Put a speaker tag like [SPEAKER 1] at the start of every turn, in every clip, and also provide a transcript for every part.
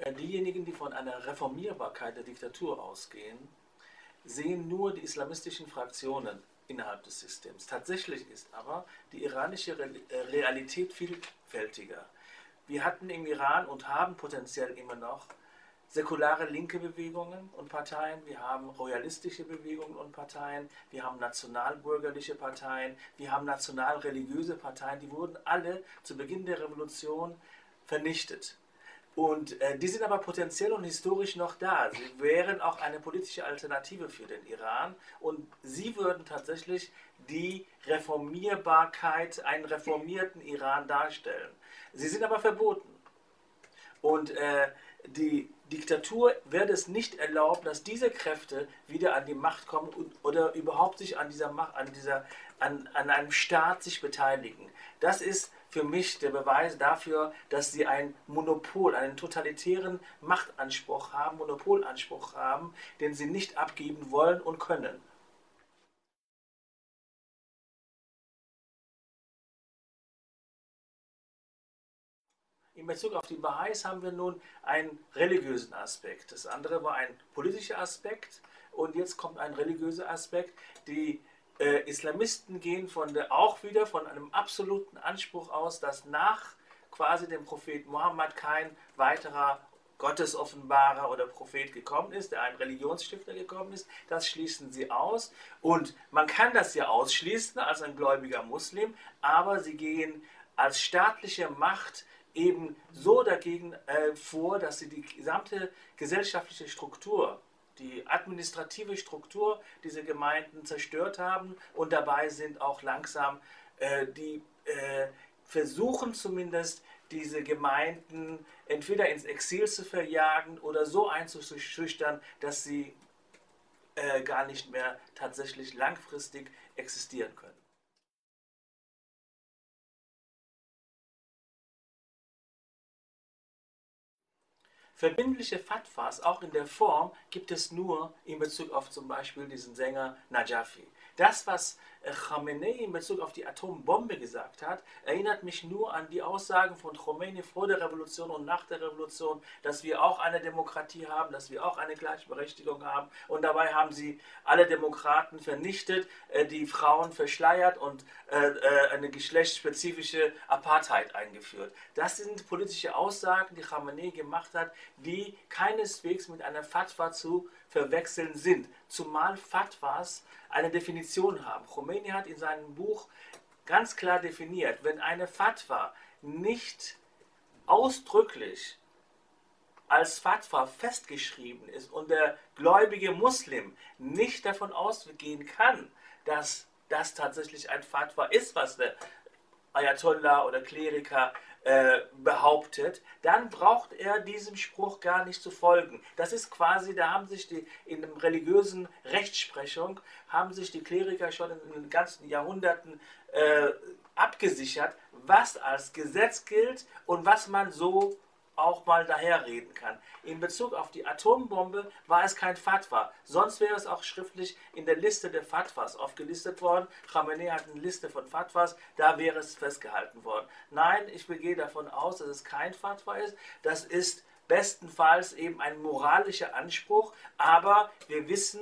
[SPEAKER 1] Äh, diejenigen, die von einer Reformierbarkeit der Diktatur ausgehen, sehen nur die islamistischen Fraktionen innerhalb des Systems. Tatsächlich ist aber die iranische äh, Realität vielfältiger. Wir hatten im Iran und haben potenziell immer noch säkulare linke Bewegungen und Parteien, wir haben royalistische Bewegungen und Parteien, wir haben nationalbürgerliche Parteien, wir haben nationalreligiöse Parteien, die wurden alle zu Beginn der Revolution vernichtet. Und äh, die sind aber potenziell und historisch noch da. Sie wären auch eine politische Alternative für den Iran und sie würden tatsächlich die Reformierbarkeit, einen reformierten Iran darstellen. Sie sind aber verboten. Und äh, die Diktatur wird es nicht erlauben, dass diese Kräfte wieder an die Macht kommen oder überhaupt sich an dieser Macht, an dieser, an, an einem Staat sich beteiligen. Das ist für mich der Beweis dafür, dass sie ein Monopol, einen totalitären Machtanspruch haben, Monopolanspruch haben, den sie nicht abgeben wollen und können. In Bezug auf die Baha'is haben wir nun einen religiösen Aspekt. Das andere war ein politischer Aspekt und jetzt kommt ein religiöser Aspekt. Die äh, Islamisten gehen von der, auch wieder von einem absoluten Anspruch aus, dass nach quasi dem Propheten Mohammed kein weiterer Gottesoffenbarer oder Prophet gekommen ist, der ein Religionsstifter gekommen ist. Das schließen sie aus. Und man kann das ja ausschließen als ein gläubiger Muslim, aber sie gehen als staatliche Macht eben so dagegen äh, vor, dass sie die gesamte gesellschaftliche Struktur, die administrative Struktur dieser Gemeinden zerstört haben und dabei sind auch langsam äh, die äh, versuchen zumindest diese Gemeinden entweder ins Exil zu verjagen oder so einzuschüchtern, dass sie äh, gar nicht mehr tatsächlich langfristig existieren können. Verbindliche Fatwas, auch in der Form, gibt es nur in Bezug auf zum Beispiel diesen Sänger Najafi. Das, was Khamenei in Bezug auf die Atombombe gesagt hat, erinnert mich nur an die Aussagen von Khomeini vor der Revolution und nach der Revolution, dass wir auch eine Demokratie haben, dass wir auch eine Gleichberechtigung haben. Und dabei haben sie alle Demokraten vernichtet, äh, die Frauen verschleiert und äh, eine geschlechtsspezifische Apartheid eingeführt. Das sind politische Aussagen, die Khamenei gemacht hat, die keineswegs mit einer Fatwa zu verwechseln sind. Zumal Fatwas eine Definition haben. Khomeini hat in seinem Buch ganz klar definiert, wenn eine Fatwa nicht ausdrücklich als Fatwa festgeschrieben ist und der gläubige Muslim nicht davon ausgehen kann, dass das tatsächlich ein Fatwa ist, was der Ayatollah oder Kleriker äh, behauptet, dann braucht er diesem Spruch gar nicht zu folgen. Das ist quasi, da haben sich die in der religiösen Rechtsprechung, haben sich die Kleriker schon in den ganzen Jahrhunderten äh, abgesichert, was als Gesetz gilt und was man so auch mal daherreden kann. In Bezug auf die Atombombe war es kein Fatwa, sonst wäre es auch schriftlich in der Liste der Fatwas aufgelistet worden. Khamenei hat eine Liste von Fatwas, da wäre es festgehalten worden. Nein, ich gehe davon aus, dass es kein Fatwa ist. Das ist bestenfalls eben ein moralischer Anspruch, aber wir wissen,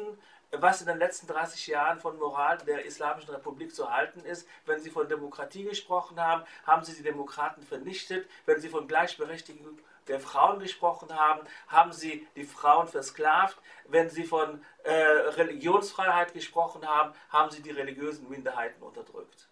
[SPEAKER 1] was in den letzten 30 Jahren von Moral der Islamischen Republik zu halten ist. Wenn Sie von Demokratie gesprochen haben, haben Sie die Demokraten vernichtet. Wenn Sie von Gleichberechtigung der Frauen gesprochen haben, haben Sie die Frauen versklavt. Wenn Sie von äh, Religionsfreiheit gesprochen haben, haben Sie die religiösen Minderheiten unterdrückt.